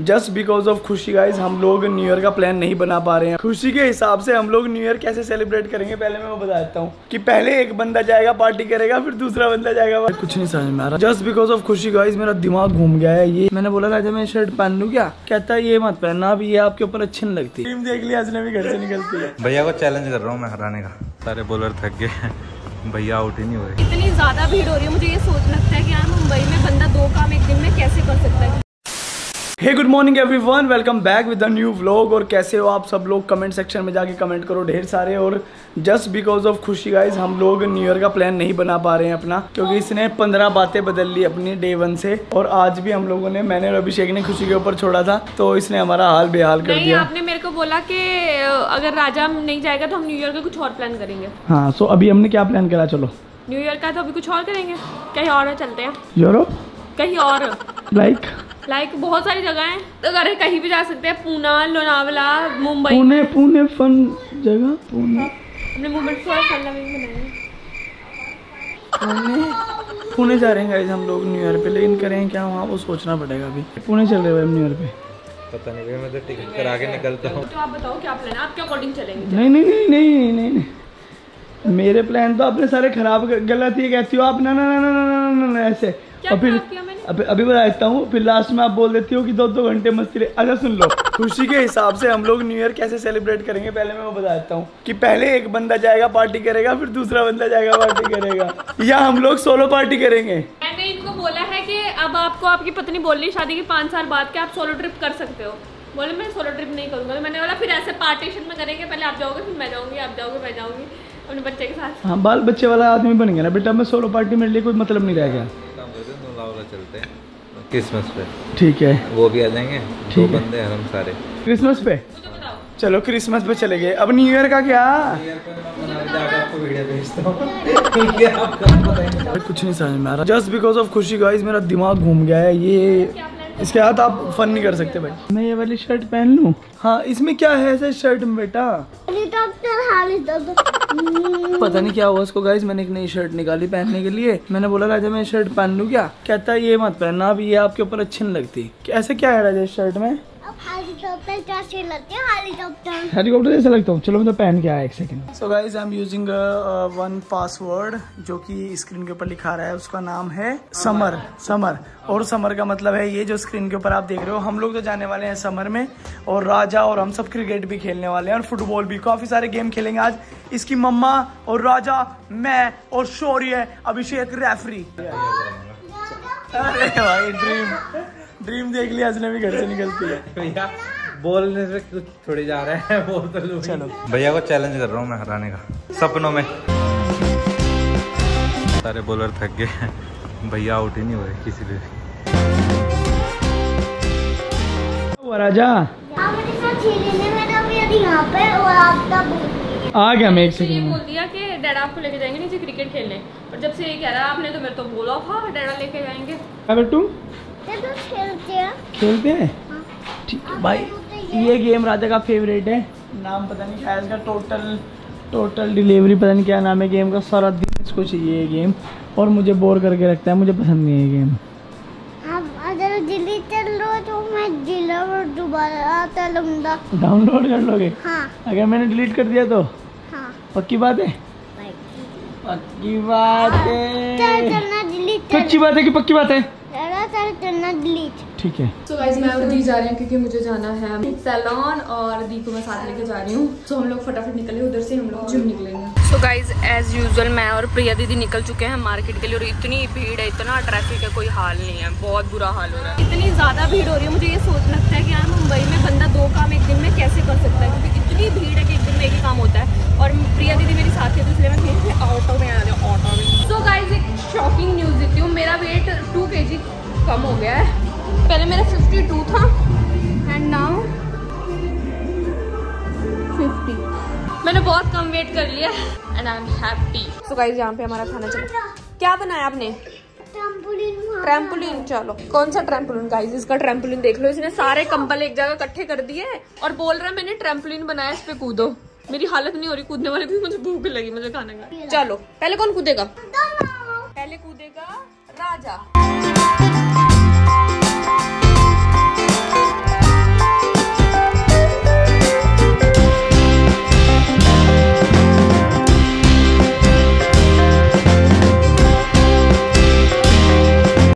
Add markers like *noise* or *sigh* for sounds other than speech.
Just because of Khushi guys हम लोग new year का प्लान नहीं बना पा रहे हैं। खुशी के हिसाब से हम लोग न्यू ईयर कैसे सेलिब्रेट करेंगे पहले मैं वो बता देता हूँ कि पहले एक बंदा जाएगा पार्टी करेगा फिर दूसरा बंदा जाएगा। कुछ नहीं समझ में आ रहा। Just because of Khushi guys मेरा दिमाग घूम गया है। ये मैंने बोला राजा मैं शर्ट पहन लू क्या? कहता है ये मत पहनना अब ये आपके ऊपर अच्छी नहीं लगती। टीम देख लिया भी घर से निकलती है। भैया को चैलेंज कर रहा हूँ मैं हराने का। सारे बॉलर थक गए भैया आउट ही नहीं हो रहे इतनी ज़्यादा भीड़ हो रही है मुझे ये सोच लगता है कि यार मुंबई में बंदा दो काम एक दिन में कैसे कर सकता है? Hey good morning everyone welcome back with the new vlog और कैसे हो आप सब लोग? कमेंट सेक्शन में जाके कमेंट करो ढेर सारे। और just because of Khushi guys हम लोग न्यू ईयर का प्लान नहीं बना पा रहे हैं अपना क्योंकि इसने पंद्रह बातें बदल ली अपनी डे वन से। और आज भी हम लोगों ने मैंने और अभिषेक ने खुशी के ऊपर छोड़ा था तो इसने हमारा हाल बेहाल कर दिया। आपने मेरे को बोला कि अगर राजा नहीं जाएगा तो हम न्यू ईयर का कुछ और प्लान करेंगे। हाँ सो अभी हमने क्या प्लान करा? चलो। न्यू ईयर का तो अभी कुछ और करेंगे। कहीं और चलते हैं। यूरोप कहीं और। लाइक लाइक बहुत सारी जगह हैं। तो अगर कहीं भी जा सकते हैं पूना लोनावला मुंबई। पुणे पुणे फन जगह। पुणे। हमने मूवमेंट थोड़ा फन में बनाए पुणे। पुणे जा रहे हैं guys हम लोग न्यू ईयर पे लेकिन करें क्या वहाँ वो सोचना पड़ेगा अभी। पुणे चल रहे हैं न्यू ईयर पे। पता नहीं भैया मैं तो टिकट करा के निकलता हूँ। तो आप बताओ क्या प्लान है? आपके अकॉर्डिंग चलेंगे। नहीं नहीं नहीं नहीं नहीं नहीं। मेरे प्लान तो आपने सारे खराब गलत ही कहती हो। आप ना ना ना ना ना ना ऐसे। और फिर अभी अभी बता देता हूँ फिर लास्ट में आप बोल देती हो कि दो दो घंटे मस्ती रहे। अच्छा सुन लो। खुशी के हिसाब से हम लोग न्यू ईयर कैसे सेलिब्रेट करेंगे पहले मैं वो बता देता हूँ कि पहले एक बंदा जाएगा पार्टी करेगा फिर दूसरा बंदा जाएगा पार्टी करेगा। या हम लोग सोलो पार्टी करेंगे। मैंने इनको बोला है कि अब आपको आपकी पत्नी बोल रही शादी के पाँच साल बाद कि आप सोलो ट्रिप कर सकते हो। बोले मैं सोलो ट्रिप नहीं करूँगा। तो मैंने बोला फिर ऐसे पार्टीशन में करेंगे पहले आप जाओगे फिर मैं जाऊँगी आप जाओगे मैं जाऊँगी अपने बच्चे के साथ। हाँ बाल बच्चे वाला आदमी बन गया ना बेटा मैं सोलो पार्टी मेरे लिए कोई मतलब नहीं रह गया। नोलावला चलते हैं। क्रिसमस पे। ठीक है। वो भी आ जाएँगे? दो। बंदे हैं हम सारे। क्रिसमस पे? चलो क्रिसमस पे चले गए। अब न्यू ईयर का क्या? आपको वीडियो भेजता हूँ। कुछ नहीं समझ में आ रहा। Just because of Khushi guys मेरा दिमाग घूम गया है। ये इसके हाथ आप फन नहीं कर सकते भाई। मैं ये वाली शर्ट पहन लू? हाँ इसमें क्या है ऐसे शर्ट में बेटा? पता नहीं क्या हुआ उसको गाइस मैंने एक नई शर्ट निकाली पहनने के लिए। मैंने बोला राजा मैं शर्ट पहन लूँ क्या? कहता है ये मत पहनना अब ये आपके ऊपर अच्छी नहीं लगती। ऐसे क्या है राजा इस शर्ट में? हेलीकॉप्टर हैं? जैसा लगता हूँ। चलो मैं तो पहन के आया एक second so guys I am using one password जो कि स्क्रीन के ऊपर लिखा रहा है। उसका नाम है समर समर और समर का मतलब है ये जो स्क्रीन के ऊपर आप देख रहे हो हम लोग तो जाने वाले हैं समर में। और राजा और हम सब क्रिकेट भी खेलने वाले हैं और फुटबॉल भी। काफ़ी सारे गेम खेलेंगे आज। इसकी मम्मा और राजा मैं और शौर्य अभिषेक रेफरी अरे भाई ड्रीम ड्रीम देख लिया भी घर से निकलती है। भैया बोलने से कुछ थोड़ी जा रहा है *laughs* बोल तो लो चलो। भैया को चैलेंज कर रहा हूँ मैं हराने का सपनों में। सारे बॉलर थक गए भैया आउट ही नहीं हो रहे किसी भी। राजा। आ गया मैं एक ये सेकंड बोल दिया कि डैडा आपको लेके जाएँगे नीचे क्रिकेट खेलने। और जब से ये कह रहा है आपने तो मेरे तो बोला था डैडा लेके जाएँगे। तो खेलते हैं खेलते हैं। ठीक है भाई ये। गेम राजा का फेवरेट है। नाम पता नहीं क्या है इसका टोटल टोटल डिलीवरी पता नहीं क्या नाम है गेम का सारा दिन इसको चाहिए ये गेम और मुझे बोर करके रखता है मुझे पसंद नहीं है गेम अगर दिल्ली चल लो तो मैं जिला और दोबारा चलूँगा डाउनलोड कर लोगे? हाँ। अगर मैंने डिलीट कर दिया तो? हाँ। पक्की बात है? पक्की। बात है चलना दिल्ली सच्ची बात है कि पक्की बात है? ठीक है। सो गाइज़ मैं और दी जा रहे हैं क्योंकि मुझे जाना है। सैलॉन और दी को मैं साथ लेके जा रही हूँ। सो हम लोग फटाफट निकले उधर से हम लोग जिम निकलेंगे। सो गाइज़ एज यूजुअल मैं और प्रिया दीदी निकल चुके हैं मार्केट के लिए और इतनी भीड़ है इतना ट्रैफ़िक है कोई हाल नहीं है। बहुत बुरा हाल हो रहा है। इतनी ज़्यादा भीड़ हो रही है मुझे ये सोच लगता है कि यार मुंबई में बंदा दो काम एक दिन में कैसे कर सकता है? क्योंकि इतनी भीड़ है कि एक दिन में एक ही काम होता है। और प्रिया दीदी मेरी साथी है तो इसलिए मैं कहीं से ऑटो में आ रही हूँ ऑटो में। कम हो गया है। पहले मेरा 52 था। एंड नाउ 50 मैंने बहुत कम वेट कर लिया and I am happy so guys यहाँ पे हमारा खाना चला। क्या बनाया आपने? ट्रैम्पोलिन चलो। कौन सा ट्रैम्पोलिन गाइस इसका ट्रैम्पोलिन देख लो। इसने सारे कंबल एक जगह इकट्ठे कर दिए और बोल रहा है मैंने ट्रैम्पोलिन बनाया इस पे कूदो। मेरी हालत नहीं हो रही कूदने वाले क्योंकि मुझे भूख लगी मुझे खाने का चलो पहले कौन कूदेगा? पहले कूदेगा राजा।